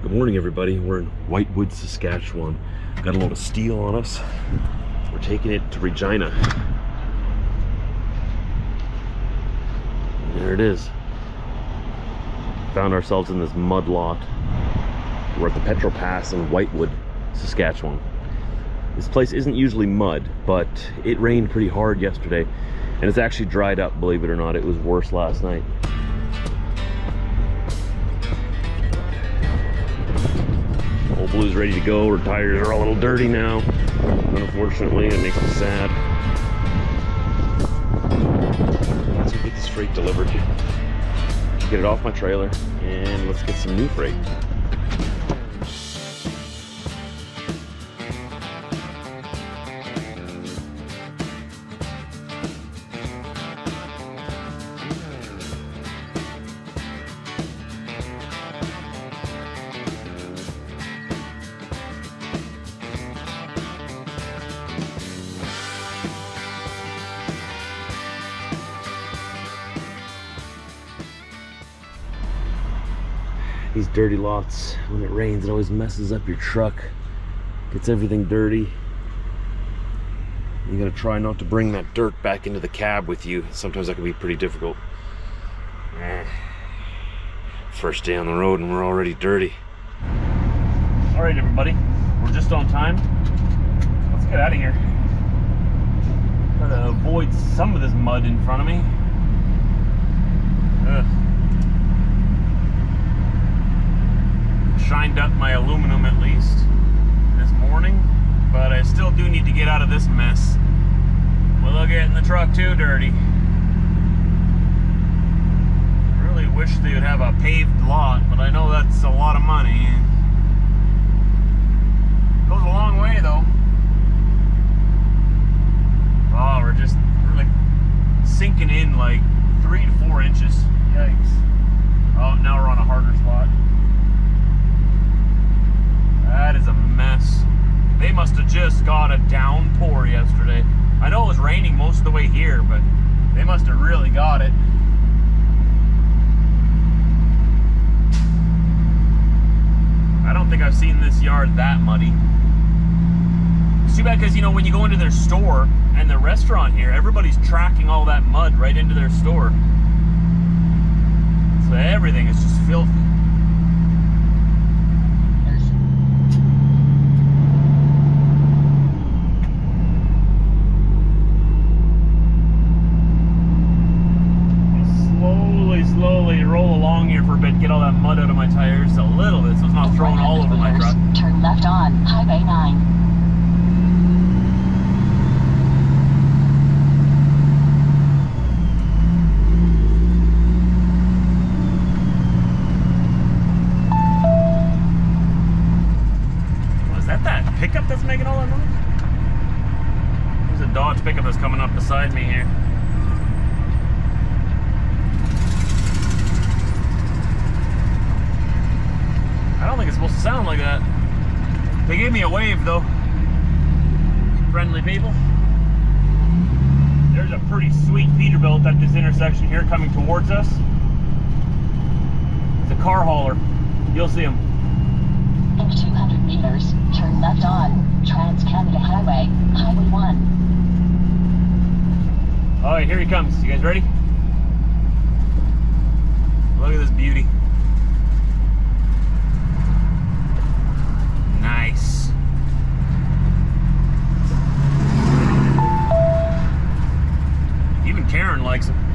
Good morning, everybody. We're in Whitewood, Saskatchewan. Got a load of steel on us. We're taking it to Regina. There it is. Found ourselves in this mud lot. We're at the Petro Pass in Whitewood, Saskatchewan. This place isn't usually mud, but it rained pretty hard yesterday, and it's actually dried up, believe it or not. It was worse last night. Blue's ready to go. Her tires are a little dirty now. Unfortunately, it makes me sad. Let's get this freight delivered. Get it off my trailer, and let's get some new freight. Dirty lots when it rains it always messes up your truck. Gets everything dirty. You gotta try not to bring that dirt back into the cab with you. Sometimes that can be pretty difficult. First day on the road and we're already dirty. All right everybody. We're just on time. Let's get out of here. Gotta avoid some of this mud in front of me Ugh. shined up my aluminum at least this morning, but I still do need to get out of this mess without getting the truck too dirty. Really wish they would have a paved lot, but I know that's a lot of money. Goes a long way though. Oh, we're just like sinking in like three to four inches. Yikes. Oh, now we're on a harder spot. That is a mess. They must have just got a downpour yesterday. I know it was raining most of the way here, but they must have really got it. I don't think I've seen this yard that muddy. It's too bad because, you know, when you go into their store and the restaurant here, everybody's tracking all that mud right into their store. So everything is just filthy. Along here for a bit, get all that mud out of my tires a little bit so it's not thrown all over my truck. Turn left on Highway 9. Was that that pickup that's making all that noise? There's a Dodge pickup that's coming up beside me here. Don't think it's supposed to sound like that. They gave me a wave though. Friendly people. There's a pretty sweet Peterbilt at this intersection here coming towards us. It's a car hauler. You'll see him. In 200 meters, turn left on Trans Canada Highway, Highway 1. All right, here he comes. You guys ready? Look at this beauty. Nice. Even Karen likes him.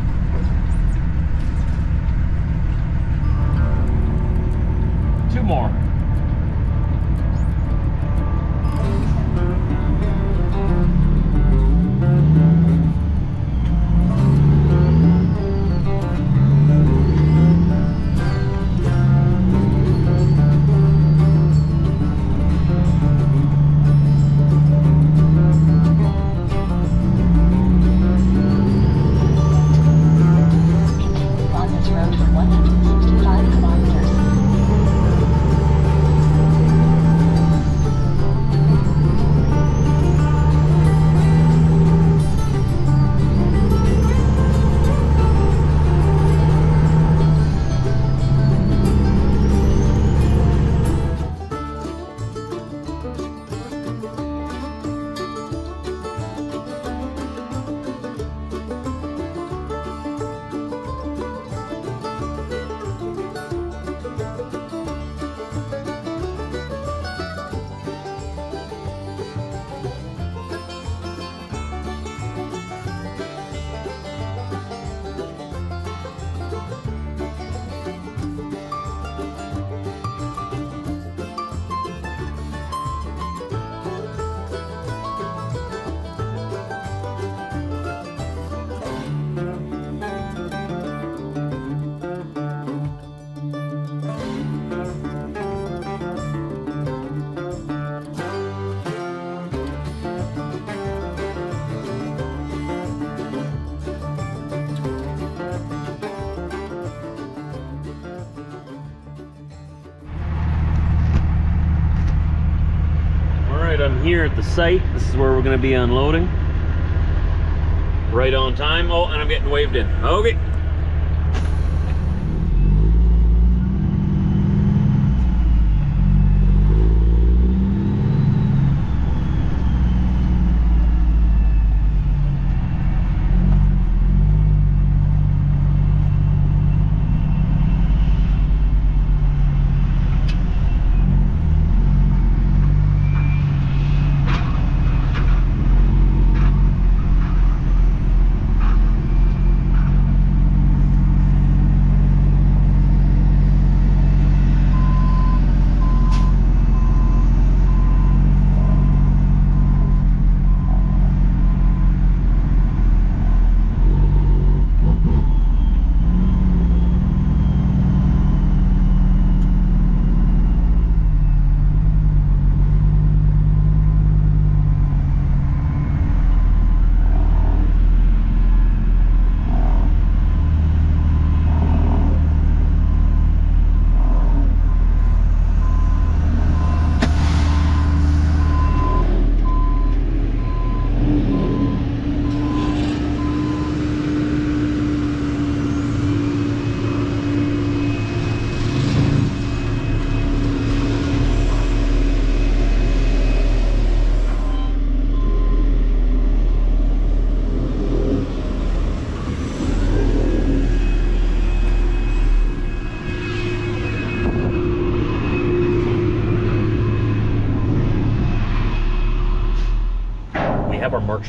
I'm here at the site. This is where we're gonna be unloading. Right on time. Oh, and I'm getting waved in. Okay.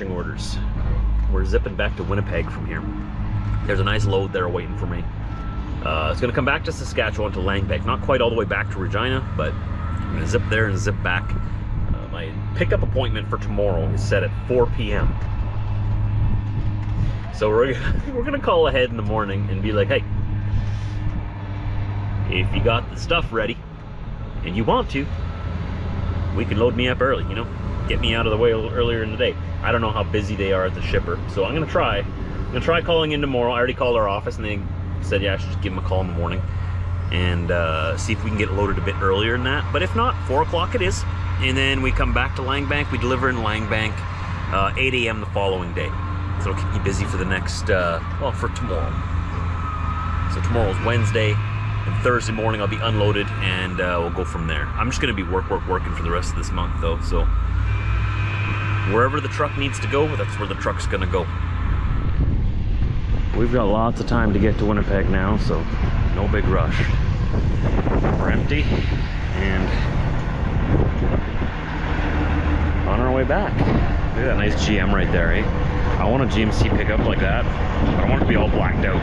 Orders. We're zipping back to Winnipeg from here. There's a nice load there waiting for me. Uh, it's gonna come back to Saskatchewan to Langbank, not quite all the way back to Regina, but I'm gonna zip there and zip back. Uh, my pickup appointment for tomorrow is set at 4 p.m. So we're we're gonna call ahead in the morning and be like, hey, if you got the stuff ready and you want to, we can load me up early, you know? Get me out of the way a little earlier in the day. I don't know how busy they are at the shipper, so I'm gonna try. I'm gonna try calling in tomorrow. I already called our office and they said, yeah, I should just give them a call in the morning and uh, see if we can get loaded a bit earlier than that. But if not, 4 o'clock it is. And then we come back to Langbank. We deliver in Langbank uh, 8 a.m. the following day. So it'll keep me busy for the next, uh, well, for tomorrow. So tomorrow's Wednesday. And Thursday morning I'll be unloaded and uh, we'll go from there. I'm just gonna be work, work, working for the rest of this month though. So wherever the truck needs to go, that's where the truck's gonna go. We've got lots of time to get to Winnipeg now, so no big rush. We're empty and on our way back. Look at that nice GM right there, eh? I want a GMC pickup like that, I want it to be all blacked out.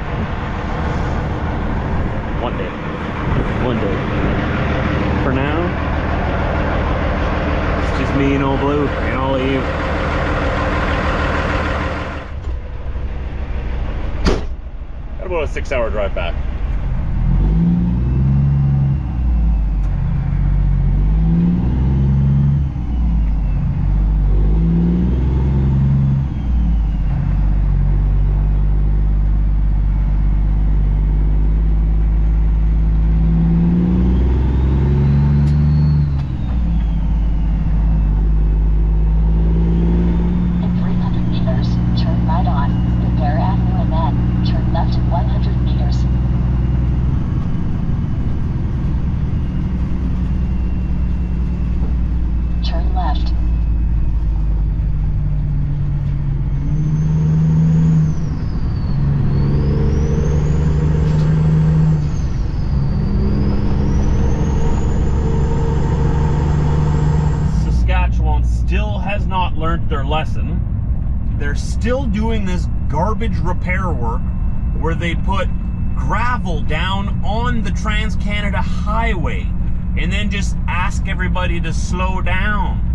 One day. One day. For now, it's just me and old Blue and all of you. Got about a six hour drive back. In 300 meters, turn right on Bear Avenue and then turn left 100 meters. Turn left. Saskatchewan still has not learned their lesson. They're still doing this garbage repair work where they put gravel down on the Trans Canada Highway and then just ask everybody to slow down.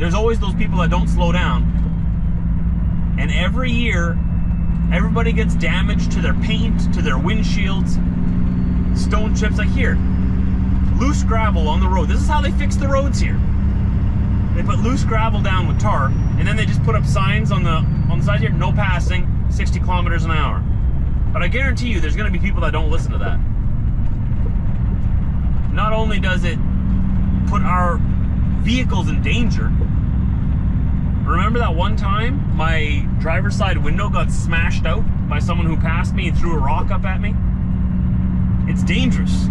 There's always those people that don't slow down. And every year, everybody gets damage to their paint, to their windshields, stone chips. Like here, loose gravel on the road. This is how they fix the roads here. They put loose gravel down with tar, and then they just put up signs on the on the side here, no passing, 60 kilometers an hour. But I guarantee you, there's going to be people that don't listen to that. Not only does it put our vehicle's in danger. Remember that one time my driver's side window got smashed out by someone who passed me and threw a rock up at me? It's dangerous.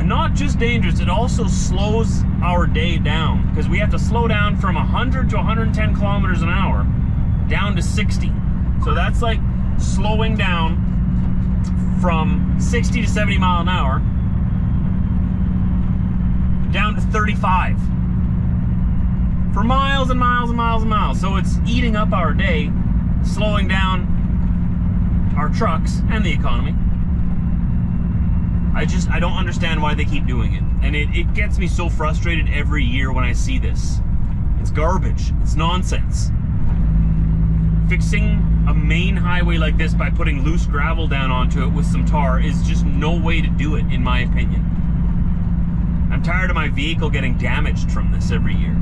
And not just dangerous, it also slows our day down because we have to slow down from 100 to 110 kilometers an hour down to 60. So that's like slowing down from 60 to 70 mile an hour down to 35 for miles and miles and miles and miles. So it's eating up our day, slowing down our trucks and the economy. I just, I don't understand why they keep doing it. And it, it gets me so frustrated every year when I see this. It's garbage. It's nonsense. Fixing a main highway like this by putting loose gravel down onto it with some tar is just no way to do it, in my opinion. I'm tired of my vehicle getting damaged from this every year.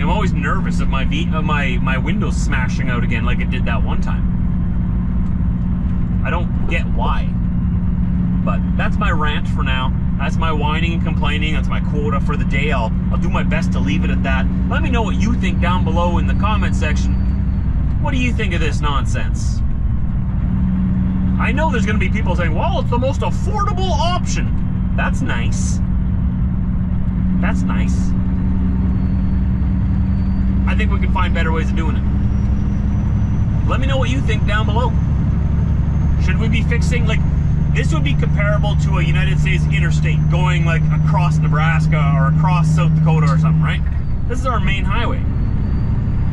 I'm always nervous of my of my my windows smashing out again like it did that one time. I don't get why. But that's my rant for now. That's my whining and complaining. That's my quota for the day. I'll, I'll do my best to leave it at that. Let me know what you think down below in the comment section. What do you think of this nonsense? I know there's going to be people saying, well, it's the most affordable option. That's nice. That's nice. I think we can find better ways of doing it. Let me know what you think down below. Should we be fixing, like, this would be comparable to a United States interstate going like across Nebraska or across South Dakota or something, right? This is our main highway.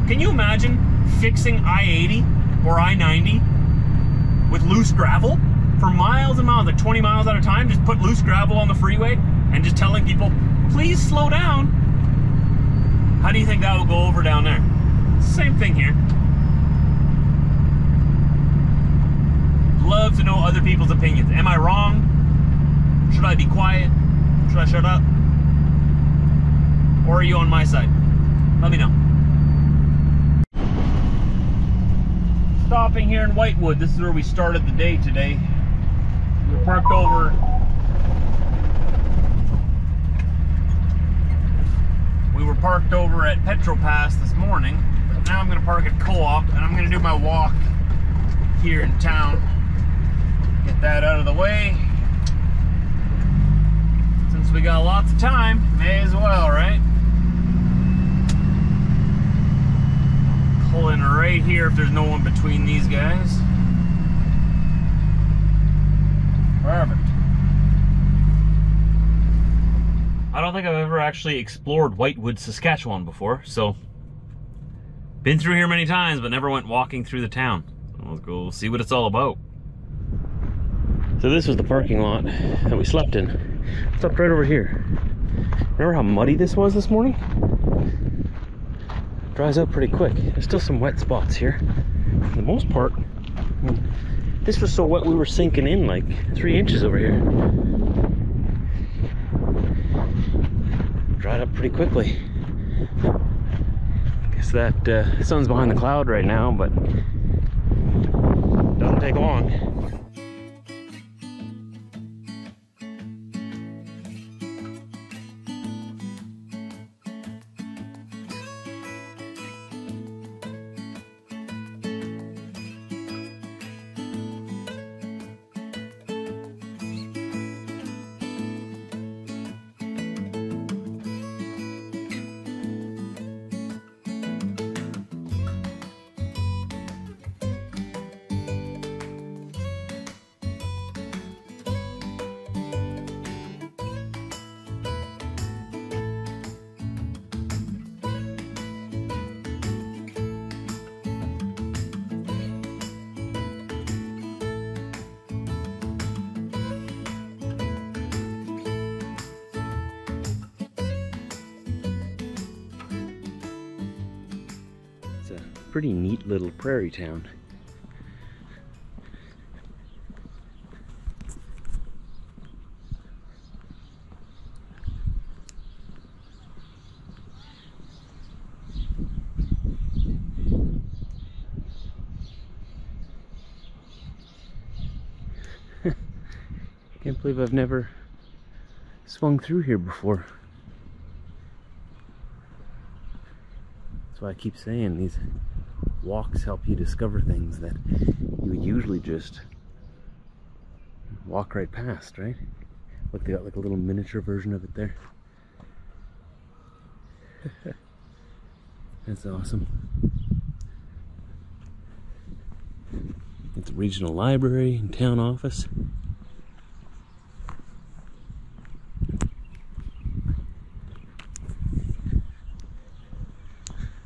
Can you imagine fixing I-80 or I-90 with loose gravel for miles and miles, like 20 miles at a time? Just put loose gravel on the freeway and just telling people, please slow down. How do you think that will go over down there? Same thing here. Love to know other people's opinions. Am I wrong? Should I be quiet? Should I shut up? Or are you on my side? Let me know. Stopping here in Whitewood. This is where we started the day today. We're parked over we were parked over at Petro-Pass this morning. But now I'm gonna park at Co-op and I'm gonna do my walk here in town. Get that out of the way. Since we got lots of time, may as well, right? Pull in right here if there's no one between these guys. Perfect. I don't think I've ever actually explored Whitewood, Saskatchewan before, so been through here many times, but never went walking through the town. Let's go see what it's all about. So this was the parking lot that we slept in. Slept right over here. Remember how muddy this was this morning? Dries out pretty quick. There's still some wet spots here. For the most part, I mean, this was so wet we were sinking in like three inches over here. Dried up pretty quickly. Guess that uh, sun's behind the cloud right now, but doesn't take long. Pretty neat little prairie town. Can't believe I've never swung through here before. That's why I keep saying these walks help you discover things that you would usually just walk right past, right? Look, they got like a little miniature version of it there. That's awesome. It's a regional library and town office.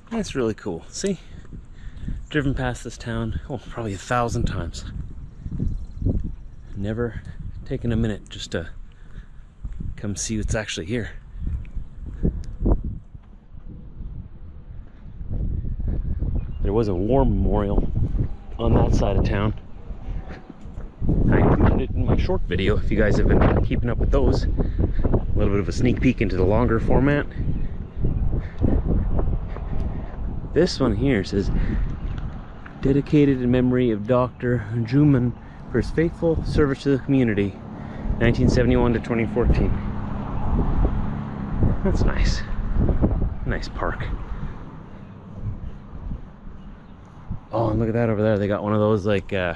That's really cool. See? Driven past this town, oh, probably a thousand times. Never taken a minute just to come see what's actually here. There was a war memorial on that side of town. I included it in my short video if you guys have been keeping up with those. A little bit of a sneak peek into the longer format. This one here says, dedicated in memory of Dr. Juman for his faithful service to the community, 1971 to 2014. That's nice. Nice park. Oh, and look at that over there. They got one of those like, uh,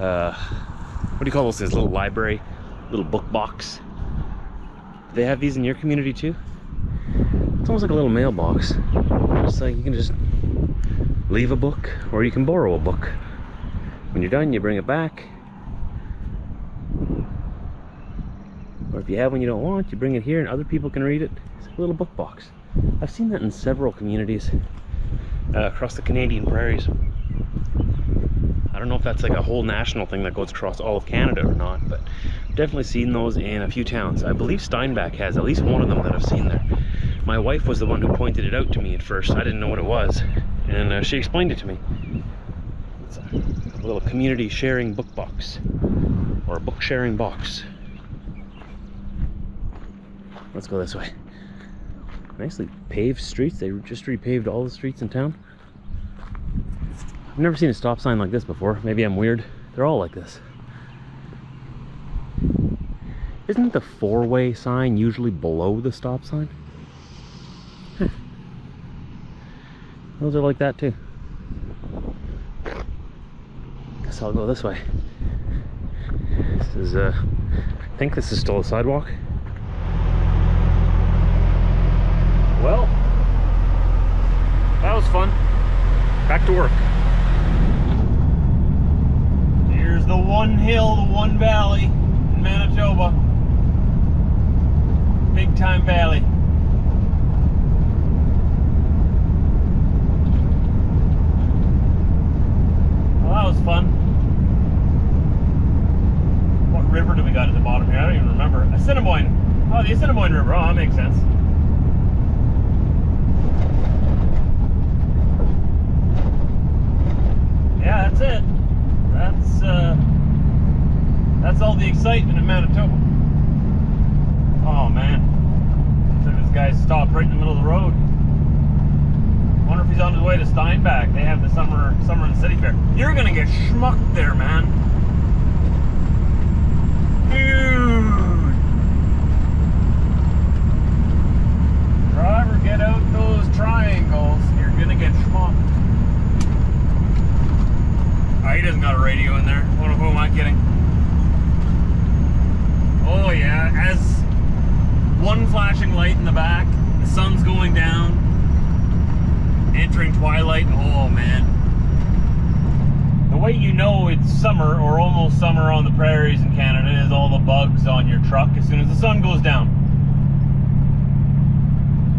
uh, what do you call those? This little library, little book box. Do they have these in your community too? It's almost like a little mailbox. It's like you can just leave a book or you can borrow a book. When you're done, you bring it back. Or if you have one you don't want, you bring it here and other people can read it. It's a little book box. I've seen that in several communities uh, across the Canadian prairies. I don't know if that's like a whole national thing that goes across all of Canada or not, but I've definitely seen those in a few towns. I believe Steinbach has at least one of them that I've seen there. My wife was the one who pointed it out to me at first. I didn't know what it was, and uh, she explained it to me. It's a little community sharing book box, or a book sharing box. Let's go this way. Nicely paved streets. They just repaved all the streets in town. I've never seen a stop sign like this before. Maybe I'm weird. They're all like this. Isn't the four-way sign usually below the stop sign? Those are like that too. Guess I'll go this way. This is, uh, I think this is still a sidewalk. Well, that was fun. Back to work. Here's the one hill, the one valley in Manitoba. Big time valley. Was fun. What river do we got at the bottom here? I don't even remember. Assiniboine. Oh, the Assiniboine River. Oh, that makes sense. yeah, that's it. That's uh, that's all the excitement in Manitoba. Oh man, so this guy stopped right in the middle of the road. I wonder if he's on his way to Steinbach. They have the summer summer and city fair. You're gonna get schmucked there, man. Dude. Driver, get out those triangles. You're gonna get schmucked. Oh, he doesn't got a radio in there. What, who am I kidding? Oh yeah, as one flashing light in the back, the sun's going down, entering twilight. Oh man. The way you know it's summer or almost summer on the prairies in Canada is all the bugs on your truck as soon as the sun goes down.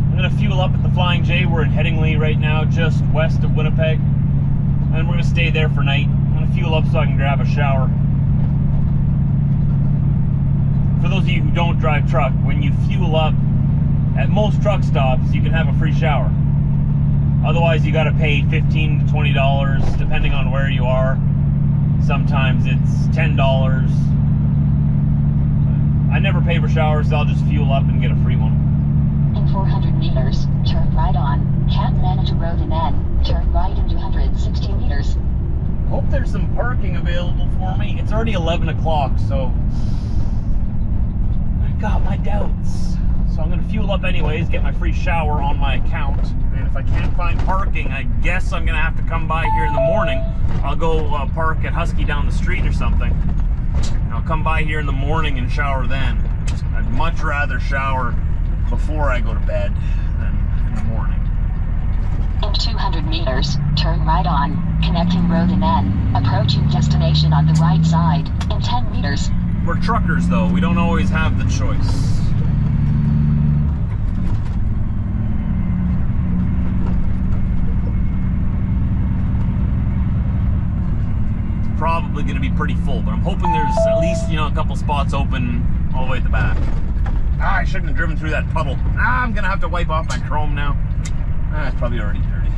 I'm gonna fuel up at the Flying J. We're in Headingley right now, just west of Winnipeg and we're gonna stay there for night. I'm gonna fuel up so I can grab a shower. For those of you who don't drive truck, when you fuel up at most truck stops, you can have a free shower. Otherwise, you gotta pay 15 to 20 dollars, depending on where you are. Sometimes it's 10 dollars. I never pay for showers, so I'll just fuel up and get a free one. In 400 meters, turn right on Camp Manager Road and then turn right in 260 meters. Hope there's some parking available for me. It's already 11 o'clock, so I got my doubts. So I'm gonna fuel up anyways, get my free shower on my account. And if I can't find parking, I guess I'm gonna have to come by here in the morning. I'll go uh, park at Husky down the street or something. And I'll come by here in the morning and shower then. I'd much rather shower before I go to bed than in the morning. In 200 meters, turn right on, connecting road and N. Approaching destination on the right side. In 10 meters, We're truckers though, we don't always have the choice. Probably gonna be pretty full, but I'm hoping there's at least, you know, a couple spots open all the way at the back. Ah, I shouldn't have driven through that puddle. Ah, I'm gonna have to wipe off my chrome now. Ah, it's probably already dirty.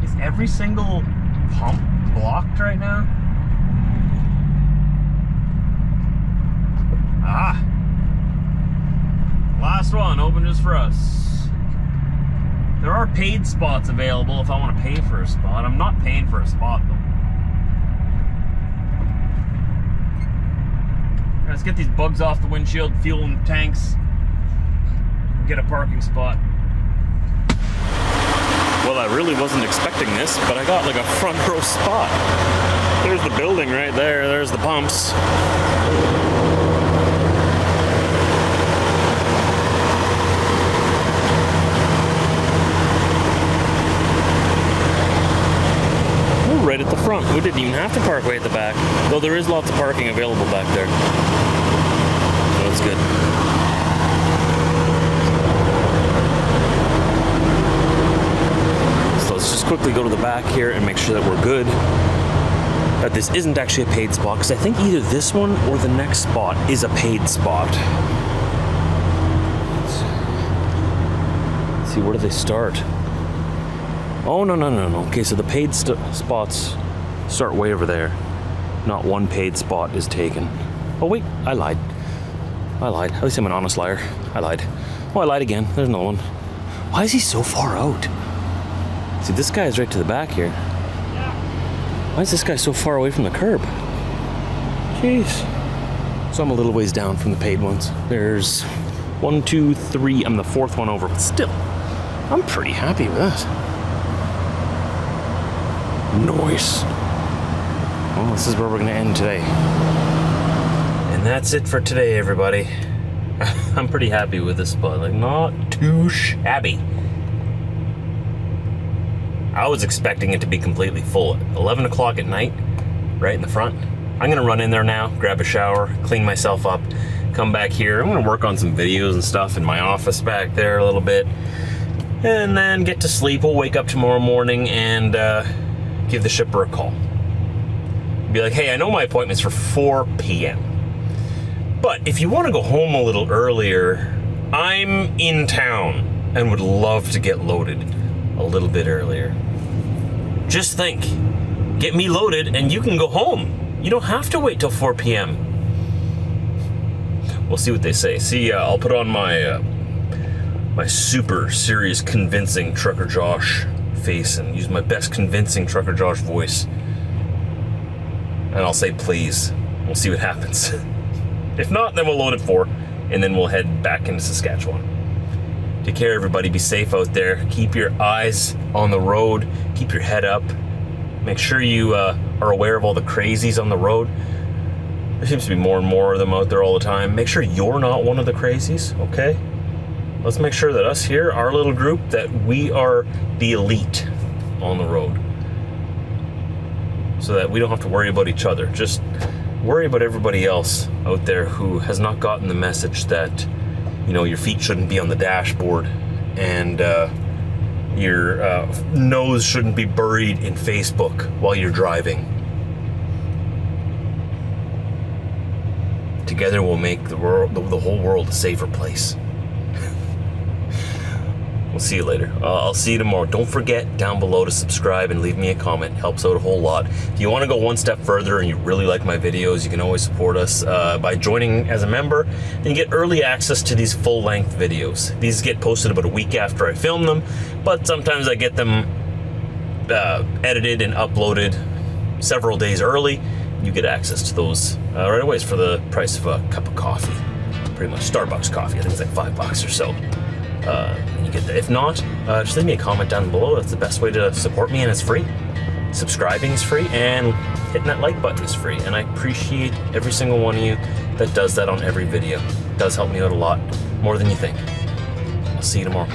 Oh. Is every single pump blocked right now? Ah. Last one, open just for us. There are paid spots available if I want to pay for a spot. I'm not paying for a spot though. Let's get these bugs off the windshield, fuel in the tanks, get a parking spot. Well, I really wasn't expecting this, but I got like a front row spot. There's the building right there, there's the pumps. Right at the front. We didn't even have to park way at the back, though there is lots of parking available back there. So it's good. So let's just quickly go to the back here and make sure that we're good. That this isn't actually a paid spot, because I think either this one or the next spot is a paid spot. Let's see, where do they start? Oh, no, no, no, no. Okay, so the paid spots start way over there. Not one paid spot is taken. Oh, wait, I lied. I lied. At least I'm an honest liar. I lied. Oh, I lied again. There's no one. Why is he so far out? See, this guy is right to the back here. Why is this guy so far away from the curb? Jeez. So I'm a little ways down from the paid ones. There's one, two, three. I'm the fourth one over, but still, I'm pretty happy with that. Noise. Well, this is where we're gonna end today. And that's it for today, everybody. I'm pretty happy with this spot. Like, not too shabby. I was expecting it to be completely full. at 11 o'clock at night, right in the front. I'm gonna run in there now, grab a shower, clean myself up, come back here. I'm gonna work on some videos and stuff in my office back there a little bit, and then get to sleep. We'll wake up tomorrow morning and uh, give the shipper a call. Be like, hey, I know my appointment's for 4 p.m. But if you want to go home a little earlier, I'm in town and would love to get loaded a little bit earlier. Just think get me loaded and you can go home. You don't have to wait till 4 p.m. We'll see what they say. See, uh, I'll put on my uh, my super serious, convincing Trucker Josh face and use my best convincing Trucker Josh voice. And I'll say, please. We'll see what happens. if not, then we'll load at four, and then we'll head back into Saskatchewan. Take care, everybody. Be safe out there. Keep your eyes on the road. Keep your head up. Make sure you uh, are aware of all the crazies on the road. There seems to be more and more of them out there all the time. Make sure you're not one of the crazies, okay? Let's make sure that us here, our little group, that we are the elite on the road. So that we don't have to worry about each other. Just worry about everybody else out there who has not gotten the message that, you know, your feet shouldn't be on the dashboard and uh, your uh, nose shouldn't be buried in Facebook while you're driving. Together we'll make the world, the, the whole world a safer place. We'll see you later. Uh, I'll see you tomorrow. Don't forget down below to subscribe and leave me a comment. Helps out a whole lot. If you want to go one step further and you really like my videos, you can always support us uh, by joining as a member. And get early access to these full-length videos. These get posted about a week after I film them, but sometimes I get them uh, edited and uploaded several days early. you get access to those uh, right away for the price of a cup of coffee. Pretty much Starbucks coffee. I think it's like five bucks or so. Uh, you get. If not, uh, just leave me a comment down below. That's the best way to support me, and it's free. Subscribing is free, and hitting that like button is free. And I appreciate every single one of you that does that on every video. It does help me out a lot, more than you think. I'll see you tomorrow.